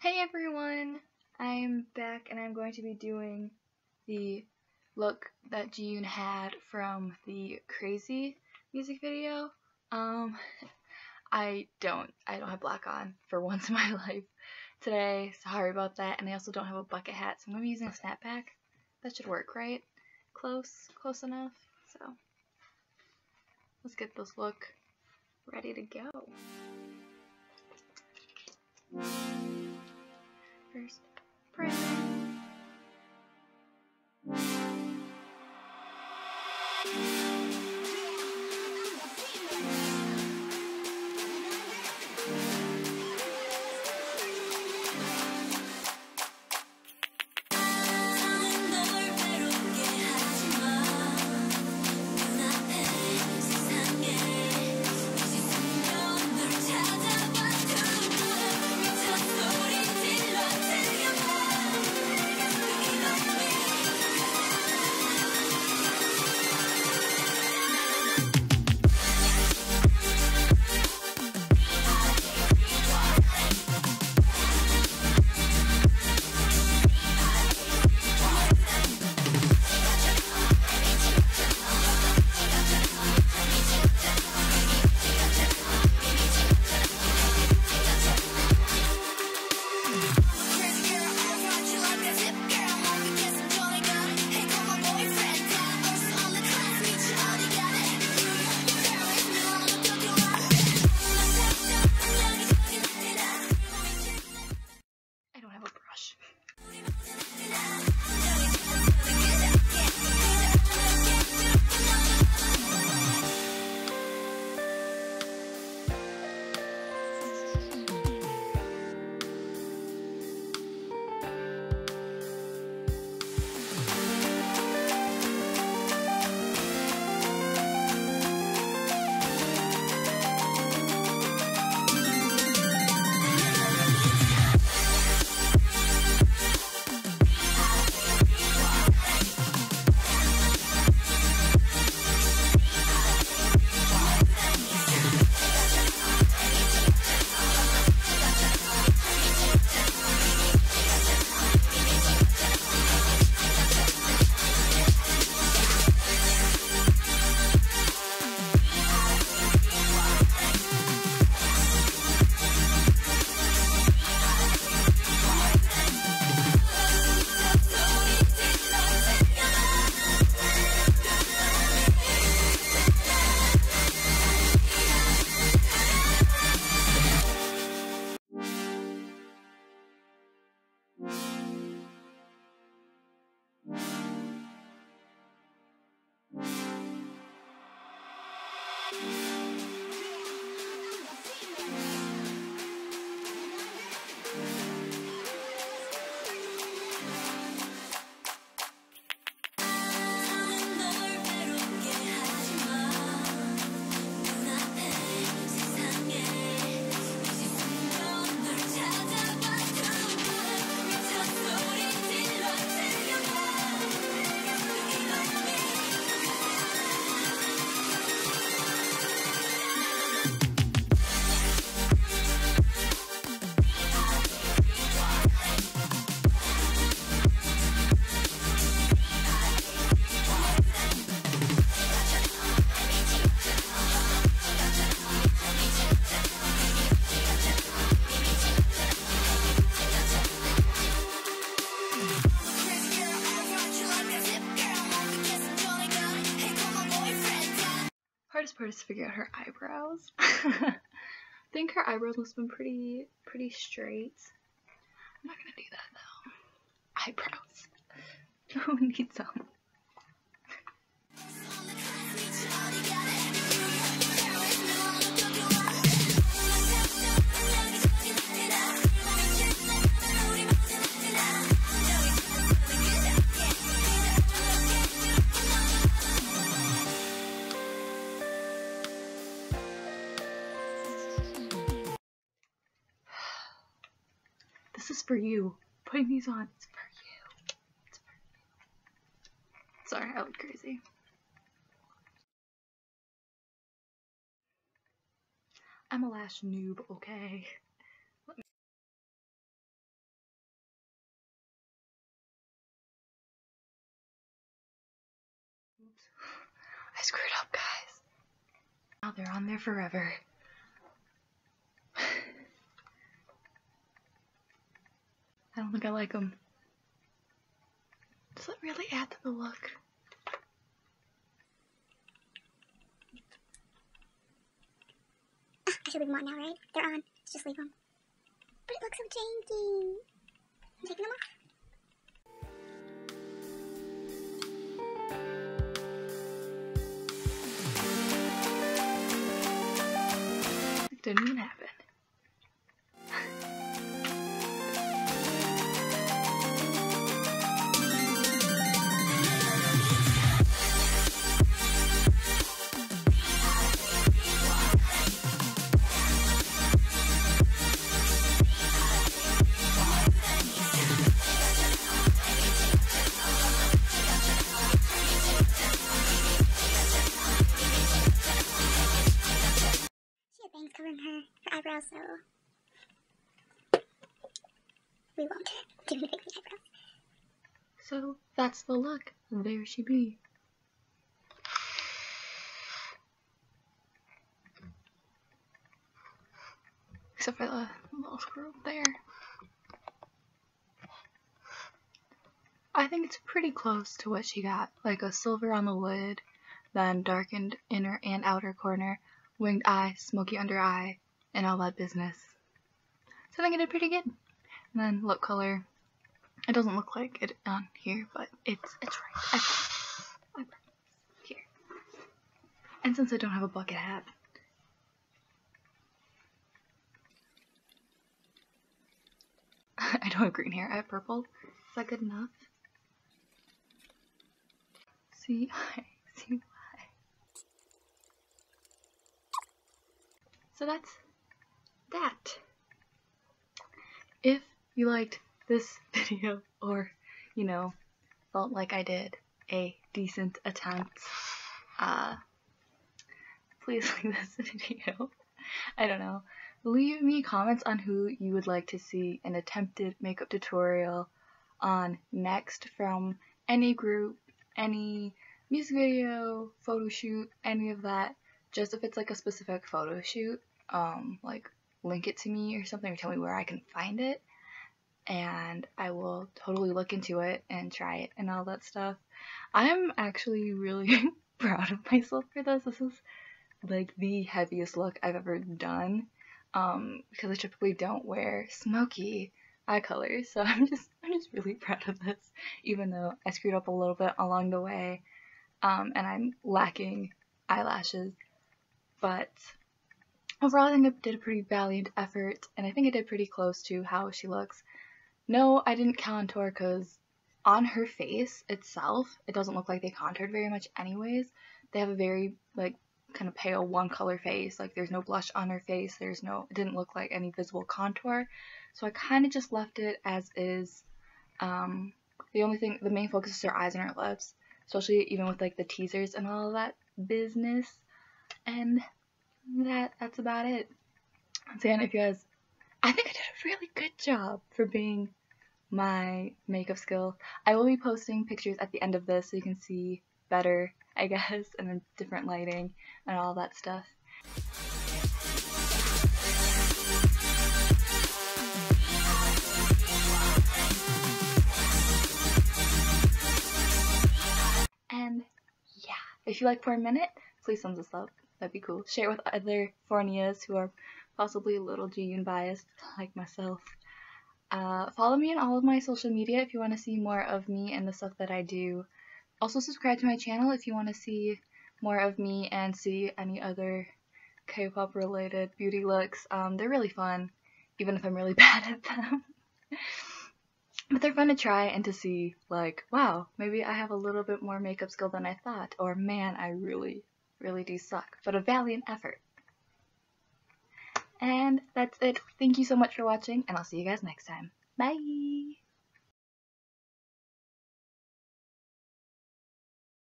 Hey everyone! I'm back and I'm going to be doing the look that Jiyoon had from the Crazy music video. Um, I don't, I don't have black on for once in my life today, sorry about that, and I also don't have a bucket hat, so I'm going to be using a snapback. That should work, right? Close, close enough, so let's get this look ready to go. First, primer. thank you part is to figure out her eyebrows. I think her eyebrows must have been pretty, pretty straight. I'm not gonna do that though. Eyebrows. Who needs them? This is for you. Putting these on, it's for you. It's for you. Sorry, I look crazy. I'm a lash noob, okay? Oops. I screwed up, guys. Now they're on there forever. I don't think I like them. Does it really add to the look? I should leave them on now, right? They're on. Let's just leave them. But it looks so janky. I'm taking them off. Didn't even happen. Her, eyebrows, so we won't do the eyebrows. So that's the look. There she be. Except for the little screw there. I think it's pretty close to what she got. Like a silver on the lid, then darkened inner and outer corner, winged eye, smoky under eye, and all that business. So I think I did pretty good. And then lip color, it doesn't look like it on here, but it's it's right. I, I. Here. And since I don't have a bucket hat, I don't have green hair. I have purple. Is that good enough? See, I see So that's that. If you liked this video or, you know, felt like I did a decent attempt, uh, please leave this video. I don't know. Leave me comments on who you would like to see an attempted makeup tutorial on next from any group, any music video, photo shoot, any of that. Just if it's like a specific photo shoot, um, like link it to me or something or tell me where I can find it and I will totally look into it and try it and all that stuff. I'm actually really proud of myself for this. This is like the heaviest look I've ever done um, because I typically don't wear smoky eye colors. So I'm just I'm just really proud of this, even though I screwed up a little bit along the way, um, and I'm lacking eyelashes. But overall, I think I did a pretty valiant effort, and I think I did pretty close to how she looks. No, I didn't contour because on her face itself, it doesn't look like they contoured very much anyways. They have a very like kind of pale one color face. Like there's no blush on her face. There's no it didn't look like any visible contour. So I kind of just left it as is. Um, the only thing, the main focus is her eyes and her lips, especially even with like the teasers and all of that business. And that that's about it. Once again, if you guys, I think I did a really good job for being my makeup skill. I will be posting pictures at the end of this so you can see better, I guess, and then different lighting and all that stuff. And yeah, if you like for a minute, please thumbs us up. That'd be cool. Share it with other 4NIAs who are possibly a little Jiyoon biased, like myself. Uh, follow me on all of my social media if you want to see more of me and the stuff that I do. Also subscribe to my channel if you want to see more of me and see any other K-pop related beauty looks. Um, they're really fun, even if I'm really bad at them. but they're fun to try and to see, like, wow, maybe I have a little bit more makeup skill than I thought, or man, I really, really do suck. But a valiant effort. And that's it. Thank you so much for watching, and I'll see you guys next time. Bye!